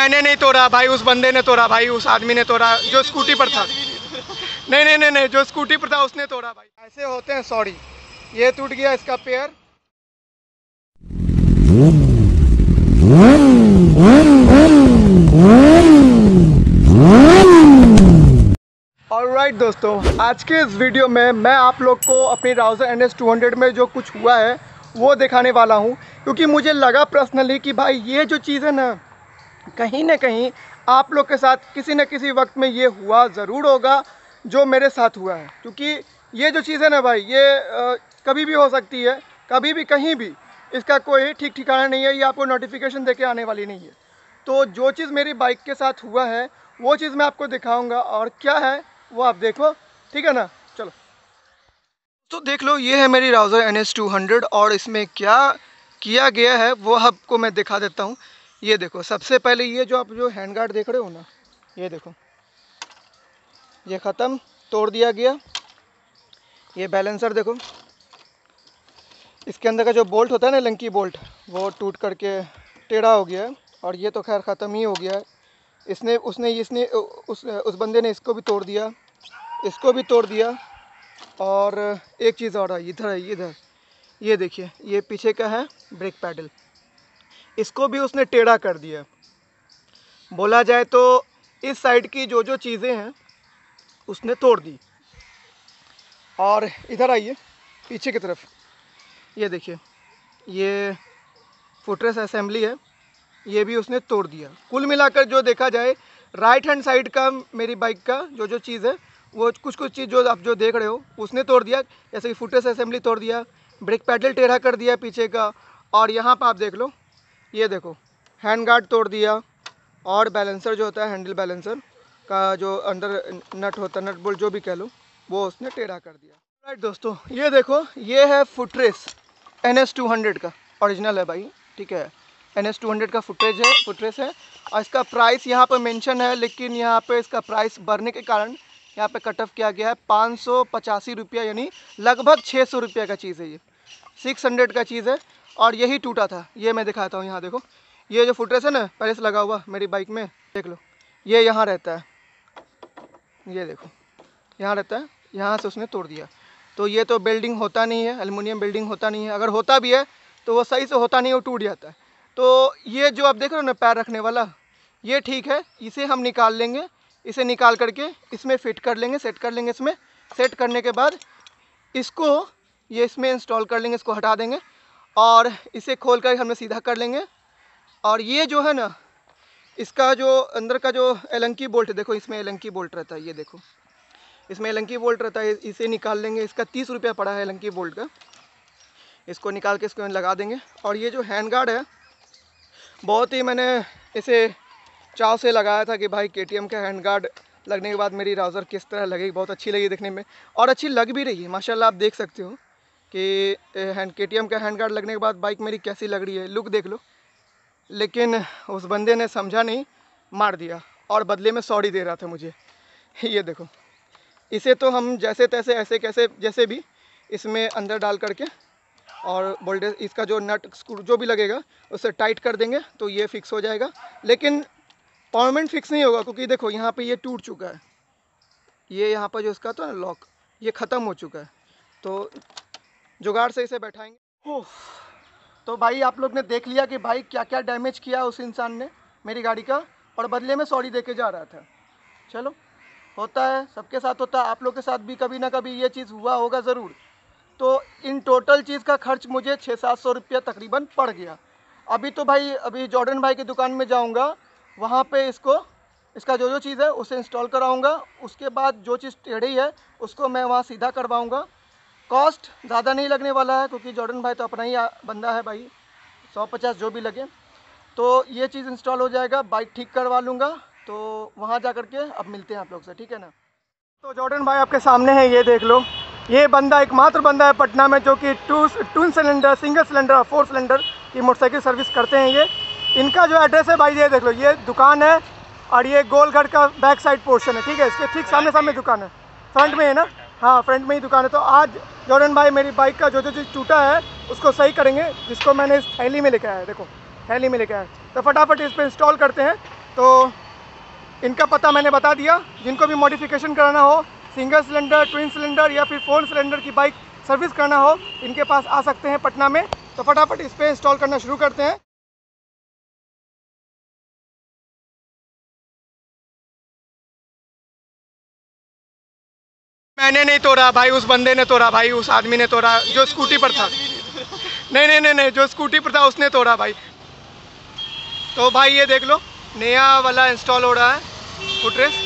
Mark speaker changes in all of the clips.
Speaker 1: मैंने नहीं तोड़ा, भाई उस बंदे ने तोड़ा, भाई उस आदमी ने तोड़ा, जो स्कूटी पर था। नहीं नहीं नहीं नहीं, जो स्कूटी पर था, उसने तोड़ा, भाई। ऐसे होते हैं सॉरी ये टूट गया इसका पेयर राइट दोस्तों, आज के इस वीडियो में मैं आप लोग को अपनी Rouser N S two hundred में जो कुछ हुआ है, वो दिखाने वाला हूँ, क्योंकि मुझे लगा पर्सनली कि भाई ये जो चीज़ है ना कहीं ना कहीं आप लोग के साथ किसी न किसी वक्त में ये हुआ ज़रूर होगा जो मेरे साथ हुआ है। क्योंकि ये जो चीज़ है ना भाई ये आ, कभी भी हो सकती है कभी भी कहीं भी इसका कोई ठीक ठिकाना नहीं है ये आपको नोटिफिकेशन देके आने वाली नहीं है। तो जो चीज़ मेरी बाइक के साथ हुआ है वो चीज़ मैं आपको दिखाऊँगा और क्या है वो आप देखो ठीक है ना? चलो। तो देख लो ये है मेरी Rouser N S two hundred और इसमें क्या किया गया है वो आपको मैं दिखा देता हूँ। ये देखो, सबसे पहले ये जो आप जो हैंड गार्ड देख रहे हो ना, ये देखो। ये ख़त्म, तोड़ दिया गया। ये बैलेंसर देखो। इसके अंदर का जो बोल्ट होता है ना, लंकी बोल्ट वो टूट करके टेढ़ा हो गया है और ये तो खैर ख़त्म ही हो गया है। इसने, उसने, इसने, उस उस बंदे ने इसको भी तोड़ दिया। इसको भी तोड़ दिया। और एक चीज़ और है इधर है इधर। ये देखिए, ये पीछे का है ब्रेक पैडल इसको भी उसने टेढ़ा कर दिया। बोला जाए तो इस साइड की जो जो चीज़ें हैं, उसने तोड़ दी। और इधर आइए, पीछे की तरफ़। ये देखिए, ये फुटरेस असेंबली है, ये भी उसने तोड़ दिया। कुल मिलाकर जो देखा जाए राइट हैंड साइड का मेरी बाइक का जो जो चीज़ है, वो कुछ कुछ चीज़ जो आप जो देख रहे हो, उसने तोड़ दिया। जैसे कि फुटरेस असेंबली तोड़ दिया ब्रेक पैडल टेढ़ा कर दिया पीछे का। और यहाँ पर आप देख लो ये देखो हैंड गार्ड तोड़ दिया और बैलेंसर जो होता है हैंडल बैलेंसर का जो अंदर नट होता है नट बोल्ट जो भी कह लो, वो उसने टेढ़ा कर दिया। राइट दोस्तों, ये देखो, ये है footrest N S two hundred का ओरिजिनल है भाई, ठीक है। एन एस टू हंड्रेड का फुटेज है फुटरेस है। और इसका प्राइस यहाँ पर मेंशन है, लेकिन यहाँ पे इसका प्राइस बढ़ने के कारण यहाँ पे कट ऑफ़ किया गया है। पाँच सौ पचासी रुपया, यानी लगभग छः सौ रुपये का चीज़ है ये। सिक्स हंड्रेड का चीज़ है। और यही टूटा था। ये मैं दिखाता हूँ यहाँ, देखो। ये जो फुटरेस है ना, पहले से लगा हुआ मेरी बाइक में, देख लो। ये यहाँ रहता है। ये देखो। यहाँ रहता है। यहाँ से उसने तोड़ दिया। तो ये तो बिल्डिंग होता नहीं है एलुमिनियम बिल्डिंग होता नहीं है। अगर होता भी है तो वो सही से होता नहीं वो टूट जाता है। तो ये जो आप देख रहे हो ना, पैर रखने वाला, ये ठीक है। इसे हम निकाल लेंगे। इसे निकाल करके इसमें फिट कर लेंगे सेट कर लेंगे इसमें। सेट करने के बाद इसको, ये इसमें इंस्टॉल कर लेंगे, इसको हटा देंगे। और इसे खोल कर हमें सीधा कर लेंगे। और ये जो है ना, इसका जो अंदर का जो एलंकी बोल्ट, देखो इसमें एलंकी बोल्ट रहता है, ये देखो। इसमें एलंकी बोल्ट रहता है, इसे निकाल लेंगे, इसका तीस रुपया पड़ा है एलंकी बोल्ट का। इसको निकाल के इसको लगा देंगे। और ये जो हैंड गार्ड है, बहुत ही मैंने इसे चाव से लगाया था कि भाई के का हैंड गार्ड लगने के बाद मेरी राउज़र किस तरह लगेगी, बहुत अच्छी लगी देखने में। और अच्छी लग भी रही है, माशाल्लाह आप देख सकते हो। कि हैंड के का हैंड गार्ड लगने के बाद बाइक मेरी कैसी लग रही है? लुक देख लो। लेकिन उस बंदे ने समझा नहीं, मार दिया और बदले में सॉरी दे रहा था मुझे। ये देखो। इसे तो हम जैसे तैसे, ऐसे कैसे, जैसे भी इसमें अंदर डाल करके और बोल्डर इसका जो नट स्क्रू जो भी लगेगा, उसे टाइट कर देंगे तो ये फिक्स हो जाएगा। लेकिन परमानेंट फिक्स नहीं होगा क्योंकि देखो, यहाँ पे ये टूट चुका है। ये यहाँ पर जो इसका तो ना लॉक ये ख़त्म हो चुका है। तो जुगाड़ से इसे बैठाएँगे। ओह तो भाई आप लोग ने देख लिया कि भाई क्या क्या डैमेज किया उस इंसान ने मेरी गाड़ी का और बदले में सॉरी दे के जा रहा था। चलो, होता है, सबके साथ होता है, आप लोग के साथ भी कभी ना कभी ये चीज़ हुआ होगा ज़रूर। तो इन टोटल चीज़ का खर्च मुझे छः सात सौ रुपया तकरीबन पड़ गया। अभी तो भाई, अभी जॉर्डन भाई की दुकान में जाऊँगा, वहाँ पे इसको, इसका जो जो चीज़ है उसे इंस्टॉल कराऊँगा, उसके बाद जो चीज़ टेढ़ी है, उसको मैं वहाँ सीधा करवाऊँगा कॉस्ट ज़्यादा नहीं लगने वाला है, क्योंकि जॉर्डन भाई तो अपना ही बंदा है भाई। सौ पचास जो भी लगे। तो ये चीज़ इंस्टॉल हो जाएगा बाइक ठीक करवा लूँगा। तो वहाँ जा कर के अब मिलते हैं आप लोग से, ठीक है ना? तो जॉर्डन भाई आपके सामने है, ये देख लो। ये बंदा, एकमात्र बंदा है पटना में, जो कि two two cylinder single cylinder और फोर सिलेंडर की मोटरसाइकिल सर्विस करते हैं ये। इनका जो एड्रेस है भाई, ये देख लो, ये दुकान है और ये गोलगढ़ का बैक साइड पोर्शन है, ठीक है? इसके ठीक सामने सामने दुकान है। फ्रंट में है ना? हाँ फ्रंट में ही दुकान है। तो आज जॉर्डन भाई मेरी बाइक का जो जो चीज़ टूटा है, उसको सही करेंगे, जिसको मैंने इस थैली में लेके आया है। देखो, थैली में लेके आया तो फटाफट इस पर इंस्टॉल करते हैं। तो इनका पता मैंने बता दिया। जिनको भी मॉडिफिकेशन कराना हो सिंगल सिलेंडर ट्विन सिलेंडर या फिर फोर सिलेंडर की बाइक सर्विस करना हो, इनके पास आ सकते हैं पटना में। तो फटाफट इस पर इंस्टॉल करना शुरू करते हैं। मैंने नहीं तोड़ा भाई उस बंदे ने तोड़ा भाई उस आदमी ने तोड़ा जो स्कूटी पर था। नहीं नहीं नहीं नहीं जो स्कूटी पर था उसने तोड़ा भाई। तो भाई ये देख लो नया वाला इंस्टॉल हो रहा है फुटरेस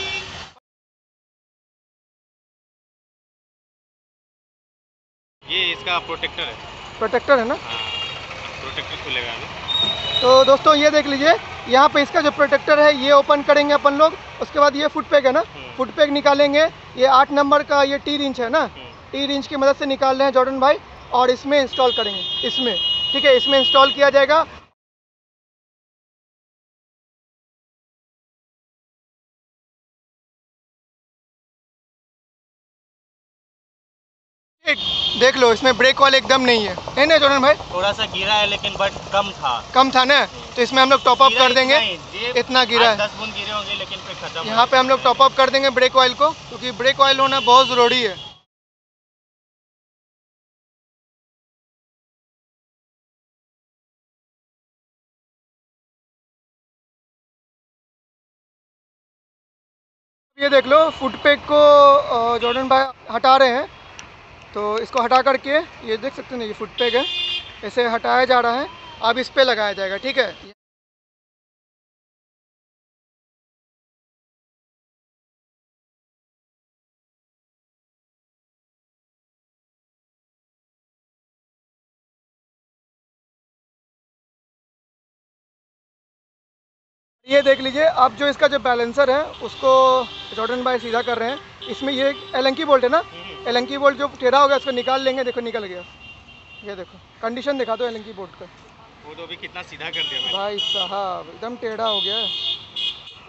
Speaker 2: ये इसका प्रोटेक्टर है।
Speaker 1: प्रोटेक्टर है ना?
Speaker 2: हाँ प्रोटेक्टर खुलेगा अभी।
Speaker 1: तो दोस्तों ये देख लीजिए यहाँ पे इसका जो प्रोटेक्टर है ये ओपन करेंगे अपन लोग उसके बाद ये फुट पैक है ना? फुट पैक निकालेंगे। ये आठ नंबर का ये टी रिंच है ना। टी रिंच की मदद से निकाल रहे हैं जॉर्डन भाई और इसमें इंस्टॉल करेंगे। इसमें, ठीक है, इसमें इंस्टॉल किया जाएगा। देख लो इसमें ब्रेक ऑयल एकदम नहीं है। है ना जोरन भाई?
Speaker 2: थोड़ा सा गिरा है लेकिन बट कम था।
Speaker 1: कम था ना? तो इसमें हम लोग टॉप अप कर देंगे।
Speaker 2: इतना
Speaker 1: गिरा है।
Speaker 2: दस बूंद गिरे होंगे लेकिन फिर खत्म
Speaker 1: यहाँ पे हम लोग टॉप अप कर देंगे ब्रेक ऑयल को क्योंकि ब्रेक ऑयल होना बहुत ज़रूरी है। ये देख लो फुट पैक को जॉर्डन भाई हटा रहे हैं। तो इसको हटा करके ये देख सकते हैं ये फुट पैग है। इसे हटाया जा रहा है। अब इस पर लगाया जाएगा, ठीक है? ये देख लीजिए अब जो इसका जो बैलेंसर है उसको जॉर्डन भाई सीधा कर रहे हैं। इसमें ये एलंकी बोल्ट है ना। एलंकी बोल्ट जो टेढ़ा हो गया उसको निकाल लेंगे। देखो निकल गया। ये देखो कंडीशन दिखा दो एलंकी बोल्ट का।
Speaker 2: वो तो भी कितना सीधा कर दिया
Speaker 1: भाई साहब एकदम टेढ़ा हो गया है।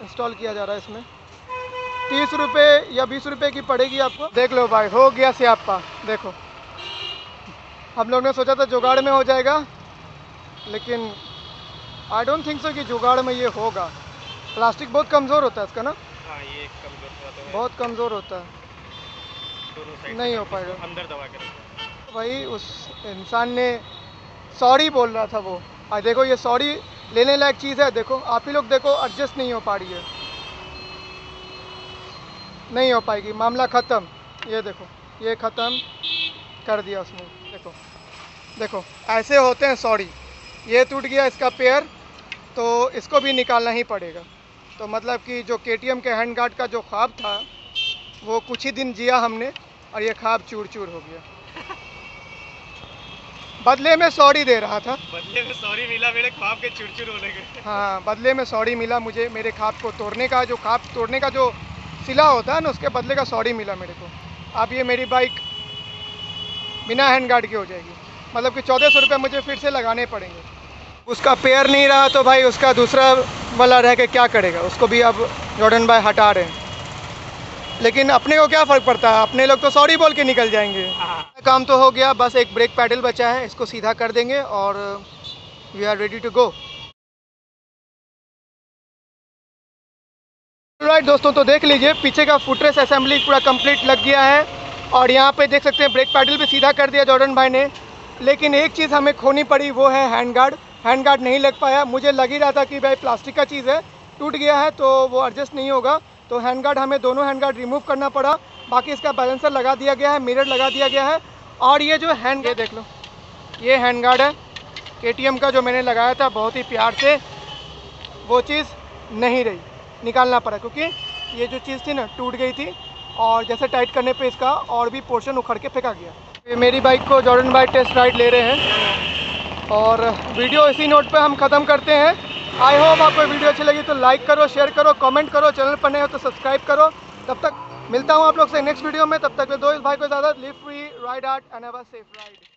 Speaker 1: इंस्टॉल किया जा रहा है इसमें। तीस रुपये या बीस रुपये की पड़ेगी आपको। देख लो भाई हो गया स्यापा। देखो। हम लोग ने सोचा था जुगाड़ में हो जाएगा लेकिन आई डोंट थिंक सो कि जुगाड़ में ये होगा। प्लास्टिक बहुत कमज़ोर होता है इसका ना?
Speaker 2: हाँ ये कमज़ोर तो है।
Speaker 1: बहुत कमज़ोर होता है। नहीं हो पाएगा।
Speaker 2: अंदर दबा के रखो
Speaker 1: भाई उस इंसान ने सॉरी बोल रहा था वो। आज देखो ये सॉरी लेने लायक चीज़ है। देखो आप ही लोग देखो एडजस्ट नहीं हो पा रही है। नहीं हो पाएगी। मामला ख़त्म। ये देखो ये ख़त्म कर दिया उसने। देखो देखो ऐसे होते हैं सॉरी। ये टूट गया इसका पेयर तो इसको भी निकालना ही पड़ेगा। तो मतलब कि जो के के हैंड गार्ड का जो ख्वाब था वो कुछ ही दिन जिया हमने और ये ख्वाब चूर चूर हो गया। बदले में सॉरी दे रहा था।
Speaker 2: बदले में सॉरी मिला मेरे ख्वाब के चिड़चिड़ होने के।
Speaker 1: हाँ बदले में सॉरी मिला मुझे मेरे खाप को तोड़ने का जो ख्वाब तोड़ने का जो सिला होता है ना उसके बदले का सॉरी मिला मेरे को। अब ये मेरी बाइक बिना हैंड गार्ड की हो जाएगी। मतलब कि चौदह सौ रुपये मुझे फिर से लगाने पड़ेंगे। उसका पेयर नहीं रहा तो भाई उसका दूसरा वाला रह के क्या करेगा? उसको भी अब जॉर्डन भाई हटा रहे हैं। लेकिन अपने को क्या फ़र्क पड़ता है? अपने लोग तो सॉरी बोल के निकल जाएँगे।
Speaker 2: हाँ।
Speaker 1: काम तो हो गया बस एक ब्रेक पैडल बचा है इसको सीधा कर देंगे और we are ready to go right दोस्तों तो देख लीजिए पीछे का फुटरेस असेंबली पूरा कंप्लीट लग गया है और यहाँ पे देख सकते हैं ब्रेक पैडल भी सीधा कर दिया जॉर्डन भाई ने। लेकिन एक चीज़ हमें खोनी पड़ी वो है हैंड गार्ड हैंड गार्ड नहीं लग पाया। मुझे लग ही रहा था कि भाई प्लास्टिक का चीज़ है टूट गया है तो वो एडजस्ट नहीं होगा। तो हैंड गार्ड हमें दोनों हैंड गार्ड रिमूव करना पड़ा। बाकी इसका बैलेंसर लगा दिया गया है मिरर लगा दिया गया है। और ये जो हैंड ये देख लो। ये हैंड गार्ड है के का जो मैंने लगाया था बहुत ही प्यार से वो चीज़ नहीं रही। निकालना पड़ा क्योंकि ये जो चीज़ थी ना टूट गई थी। और जैसे टाइट करने पे इसका और भी पोर्शन उखड़ के फेंका गया। मेरी बाइक को जॉर्डन बाइक टेस्ट राइड ले रहे हैं। और वीडियो इसी नोट पे हम ख़त्म करते हैं। आई होप आपको वीडियो अच्छी लगी तो लाइक करो शेयर करो कमेंट करो चैनल पर नए हो तो सब्सक्राइब करो। तब तक मिलता हूँ आप लोग से नेक्स्ट वीडियो में। तब तक दो इस भाई को ज़्यादा live free ride hard and ever safe ride